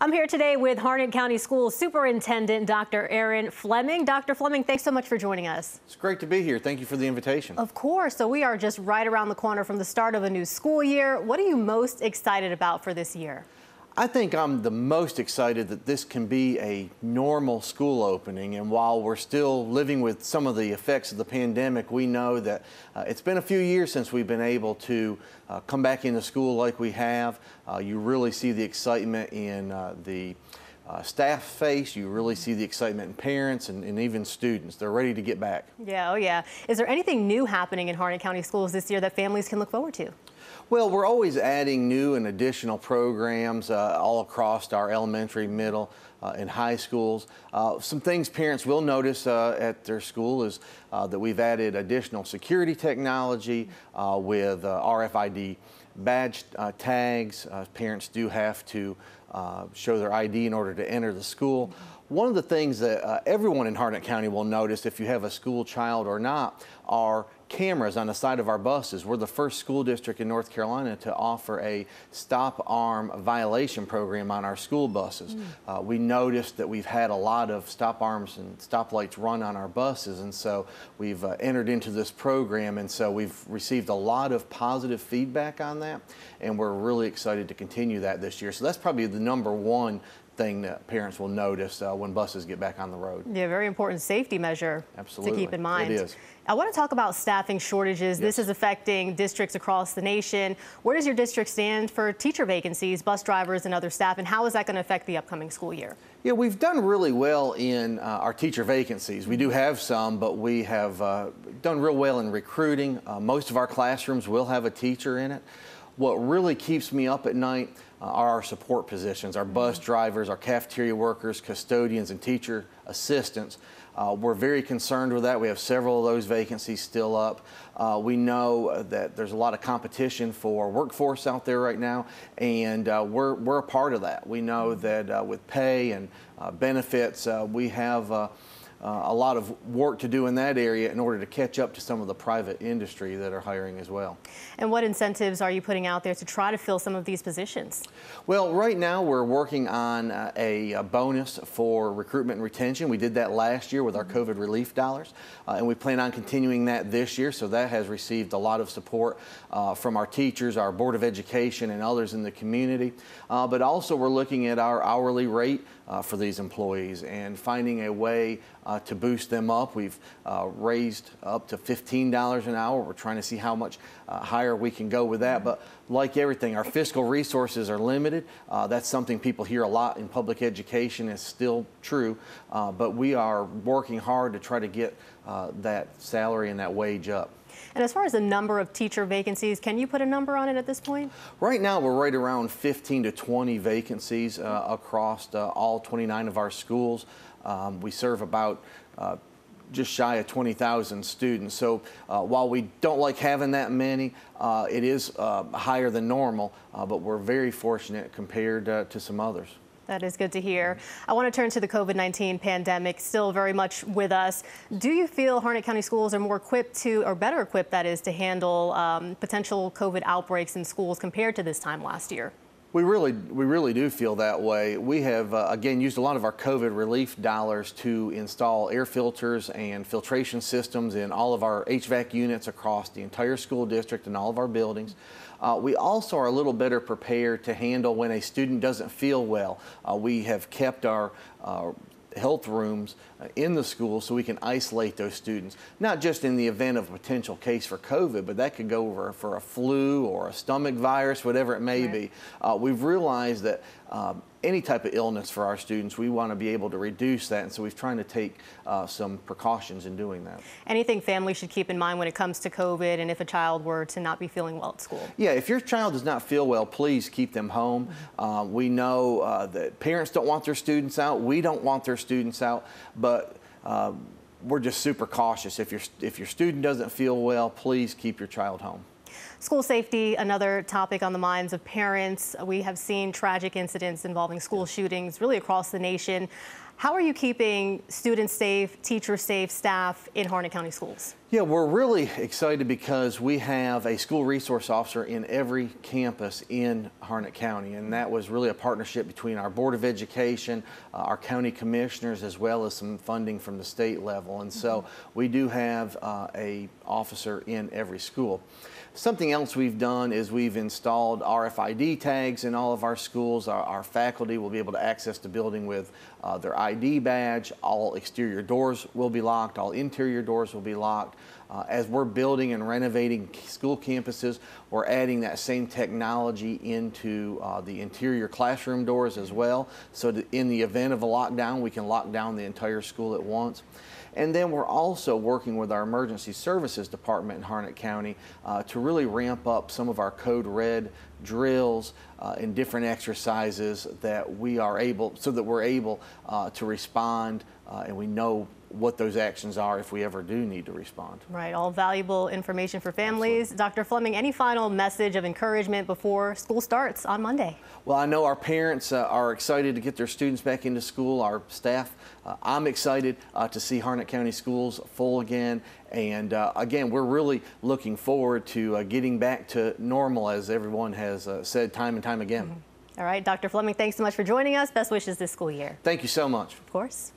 I'm here today with Harnett County School Superintendent Dr. Aaron Fleming. Dr. Fleming, thanks so much for joining us. It's great to be here. Thank you for the invitation. Of course. So we are just right around the corner from the start of a new school year. What are you most excited about for this year? I think I'm the most excited that this can be a normal school opening. And while we're still living with some of the effects of the pandemic, we know that uh, it's been a few years since we've been able to uh, come back into school like we have. Uh, you really see the excitement in uh, the uh, staff face. You really see the excitement in parents and, and, even students. They're ready to get back. Yeah, oh yeah. Is there anything new happening in Harnett County Schools this year that families can look forward to? Well, we're always adding new and additional programs uh, all across our elementary, middle, uh, and high schools. Uh, some things parents will notice uh, at their school is uh, that we've added additional security technology uh, with RFID badge uh, tags. Uh, parents do have to uh, show their ID in order to enter the school. One of the things that everyone in Harnett County will notice if you have a school child or not are cameras on the side of our buses. We're the first school district in North Carolina to offer a stop arm violation program on our school buses. Mm. Uh, we noticed that we've had a lot of stop arms and stoplights run on our buses, and so we've uh, entered into this program, and so we've received a lot of positive feedback on that, and we're really excited to continue that this year. So that's probably the number one thing that parents will notice uh, when buses get back on the road. Yeah, very important safety measure Absolutely. to keep in mind. It is. I want to talk about staffing shortages. Yes. This is affecting districts across the nation. Where does your district stand for teacher vacancies, bus drivers, and other staff, and how is that going to affect the upcoming school year? Yeah, we've done really well in uh, our teacher vacancies. We do have some, but we have uh, done real well in recruiting. Uh, most of our classrooms will have a teacher in it. What really keeps me up at night uh, are our support positions, our bus drivers, our cafeteria workers, custodians, and teacher assistants. Uh, we're very concerned with that. We have several of those vacancies still up. Uh, we know that there's a lot of competition for workforce out there right now, and uh, we're, we're a part of that. We know that uh, with pay and uh, benefits, we have uh, a lot of work to do in that area in order to catch up to some of the private industry that are hiring as well. And what incentives are you putting out there to try to fill some of these positions? Well, right now we're working on uh, a, a, bonus for recruitment and retention. We did that last year with our mm-hmm. COVID relief dollars, uh, and we plan on continuing that this year. So that has received a lot of support uh, from our teachers, our Board of Education, and others in the community. Uh, but also we're looking at our hourly rate uh, for these employees and finding a way uh, to boost them up. We've uh, raised up to $15 an hour. We're trying to see how much uh, higher we can go with that. But like everything, our fiscal resources are limited. Uh, that's something people hear a lot in public education. It's still true. Uh, but we are working hard to try to get that salary and that wage up. And as far as the number of teacher vacancies, can you put a number on it at this point? Right now, we're right around 15 to 20 vacancies uh, across uh, all 29 of our schools. Um, we serve about uh, just shy of 20,000 students. So uh, while we don't like having that many, uh, it is uh, higher than normal, uh, but we're very fortunate compared uh, to some others. That is good to hear. I want to turn to the COVID-19 pandemic, still very much with us. Do you feel Harnett County schools are more equipped to, or better equipped, that is, to handle um, potential COVID outbreaks in schools compared to this time last year? We really, we really do feel that way. We have, uh, again, used a lot of our COVID relief dollars to install air filters and filtration systems in all of our HVAC units across the entire school district and all of our buildings. Uh, we also are a little better prepared to handle when a student doesn't feel well. Uh, we have kept our uh, health rooms uh, in the school so we can isolate those students, not just in the event of a potential case for COVID, but that could go over for a flu or a stomach virus, whatever it may right. be. Uh, we've realized that um, any type of illness for our students, we want to be able to reduce that, and so we've trying to take uh, some precautions in doing that. Anything families should keep in mind when it comes to COVID and if a child were to not be feeling well at school? Yeah, if your child does not feel well, please keep them home. Mm -hmm. uh, we know uh, that parents don't want their students out. We don't want their students out, but um, we're just super cautious. If your, if your student doesn't feel well, please keep your child home. School safety, another topic on the minds of parents. We have seen tragic incidents involving school shootings really across the nation. How are you keeping students safe, teachers safe, staff in Harnett County Schools? Yeah, we're really excited because we have a school resource officer in every campus in Harnett County, and that was really a partnership between our Board of Education, uh, our county commissioners, as well as some funding from the state level. And so we do have uh, a officer in every school. Something else we've done is we've installed RFID tags in all of our schools. Our, our faculty will be able to access the building with uh, their ID badge. All exterior doors will be locked. All interior doors will be locked. Uh, as we're building and renovating school campuses, we're adding that same technology into uh, the interior classroom doors as well. So that in the event of a lockdown, we can lock down the entire school at once. And then we're also working with our emergency services department in Harnett County uh, to really ramp up some of our code red drills uh, and different exercises that we are able, so that we're able uh, to respond uh, and we know what those actions are if we ever do need to respond. Right, all valuable information for families. Dr. Fleming, any final message of encouragement before school starts on Monday? Well, I know our parents uh, are excited to get their students back into school, our staff. Uh, I'm excited uh, to see Harnett County schools full again. And uh, again, we're really looking forward to uh, getting back to normal, as everyone has uh, said time and time again. All right, Dr. Fleming, thanks so much for joining us. Best wishes this school year. Thank you so much. Of course.